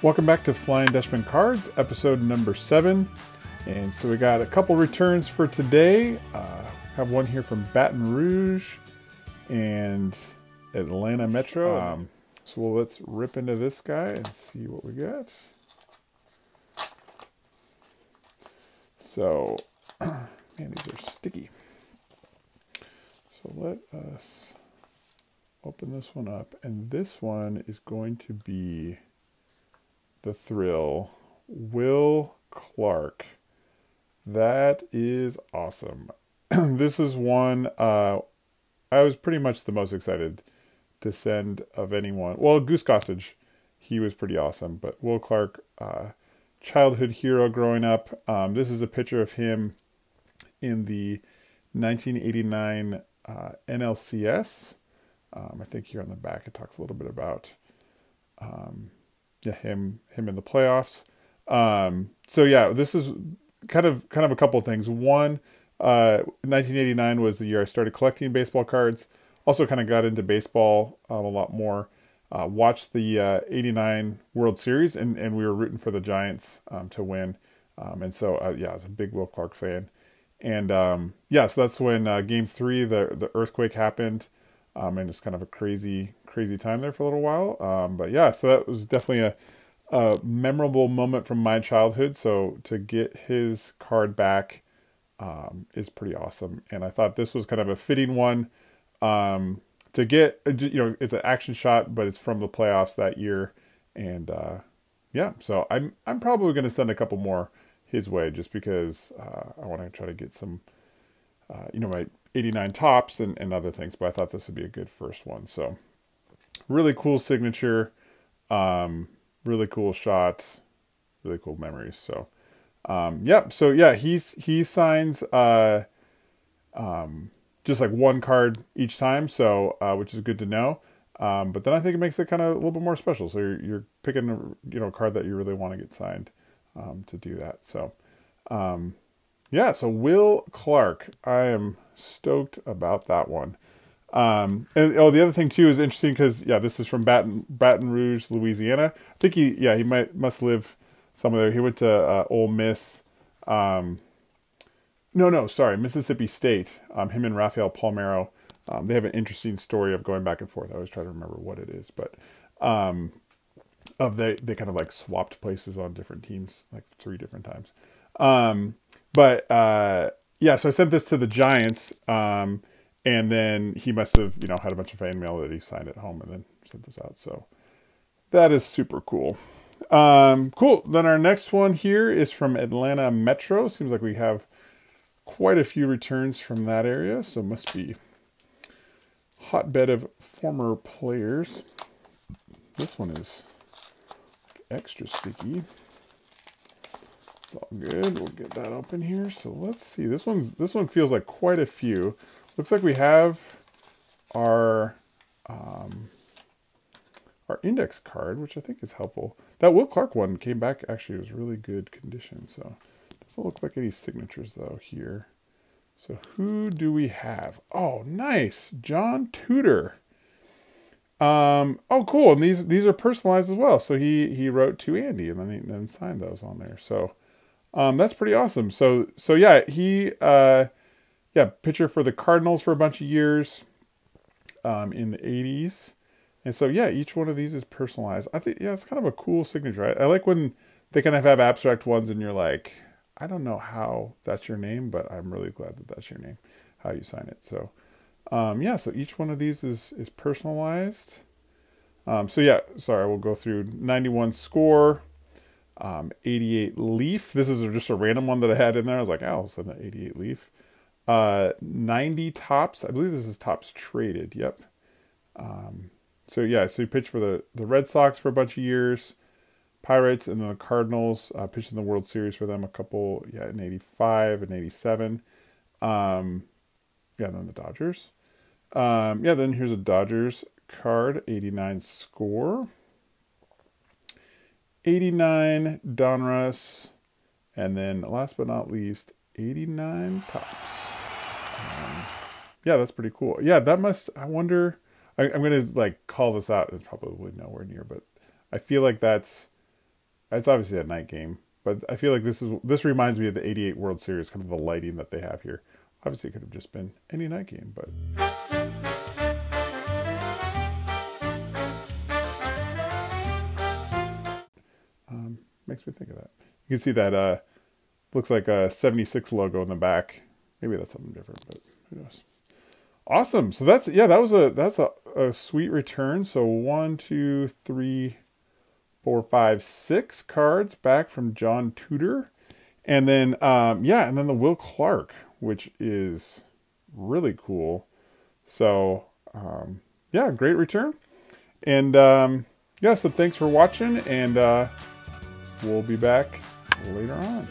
Welcome back to Flying Dutchmen Cards, episode number seven. And so we got a couple returns for today. Uh, have one here from Baton Rouge and Atlanta Metro. Um, so well, let's rip into this guy and see what we got. So, man, these are sticky. So let us open this one up. And this one is going to be the thrill. Will Clark. That is awesome. this is one uh, I was pretty much the most excited to send of anyone. Well, Goose Gossage, he was pretty awesome. But Will Clark, uh, childhood hero growing up. Um, this is a picture of him in the 1989 uh, NLCS. Um, I think here on the back it talks a little bit about um, yeah him him in the playoffs. Um, so yeah, this is kind of kind of a couple of things. One, uh, 1989 was the year I started collecting baseball cards. Also, kind of got into baseball um, a lot more. Uh, watched the uh, 89 World Series, and, and we were rooting for the Giants um, to win. Um, and so, uh, yeah, I was a big Will Clark fan. And um, yeah, so that's when uh, Game Three, the the earthquake happened, um, and it's kind of a crazy crazy time there for a little while. Um, but yeah, so that was definitely a, a, memorable moment from my childhood. So to get his card back um, is pretty awesome, and I thought this was kind of a fitting one um, to get. Uh, you know, it's an action shot, but it's from the playoffs that year, and uh, yeah, so I'm I'm probably going to send a couple more his way just because uh, I want to try to get some, uh, you know, my 89 Topps and, and other things. But I thought this would be a good first one. So really cool signature, um, really cool shot, really cool memories. So um, yep. So yeah, he's he signs uh, um, just like one card each time. So uh, which is good to know. Um, but then I think it makes it kind of a little bit more special. So you're, you're picking, a, you know, a card that you really want to get signed um, to do that. So, um, yeah, so Will Clark, I am stoked about that one. Um, and oh, the other thing too is interesting because yeah, this is from Baton Baton Rouge, Louisiana. I think he yeah he might must live somewhere there. He went to uh, Ole Miss. Um, no, no, sorry, Mississippi State. Um, him and Rafael Palmeiro. Um, they have an interesting story of going back and forth. I always try to remember what it is, but um, of they they kind of like swapped places on different teams like three different times. Um, but uh, yeah, so I sent this to the Giants, um, and then he must have you know had a bunch of fan mail that he signed at home and then sent this out. So that is super cool. Um, cool. Then our next one here is from Atlanta Metro. Seems like we have quite a few returns from that area, so must be hotbed of former players. This one is extra sticky. It's all good. We'll get that open here. So let's see. This one's this one feels like quite a few. Looks like we have our um, our index card, which I think is helpful. That Will Clark one came back actually it was really good condition. So doesn't look like any signatures though here. So who do we have? Oh, nice. John Tudor. Um, oh, cool. And these these are personalized as well. So he he wrote to Andy and then he then signed those on there. So um, that's pretty awesome. So so yeah, he uh, yeah pitcher for the Cardinals for a bunch of years um, in the '80s. And so yeah, each one of these is personalized. I think yeah, it's kind of a cool signature. I, I like when they kind of have abstract ones and you're like, I don't know how that's your name, but I'm really glad that that's your name, how you sign it. So um, yeah, so each one of these is, is personalized. Um, so yeah, sorry, we'll go through 91 score, um, 88 leaf. This is just a random one that I had in there. I was like, oh, I'll send an 88 leaf. Uh, 90 Topps. I believe this is Topps traded. Yep. Um, so yeah, so he pitched for the, the Red Sox for a bunch of years, Pirates, and then the Cardinals. Uh, pitched in the World Series for them a couple, yeah, in 85 and 87. Um, yeah, then the Dodgers. Um, yeah, then here's a Dodgers card, 89 score. 89 Donruss. And then last but not least, 89 Topps. Um, yeah, that's pretty cool. Yeah, that must, I wonder, I, am going to like call this out. It's probably nowhere near, but I feel like that's it's obviously a night game, but I feel like this is this reminds me of the 88 World Series, kind of the lighting that they have here. Obviously, it could have just been any night game, but. Makes me think of that. You can see that uh, looks like a 76 logo in the back. Maybe that's something different, but who knows. Awesome. So that's yeah, that was a that's a, a sweet return. So one, two, three, four, five, six cards back from John Tudor. And then um, yeah, and then the Will Clark, which is really cool. So um, yeah, great return. And um, yeah, so thanks for watching, and uh, we'll be back later on.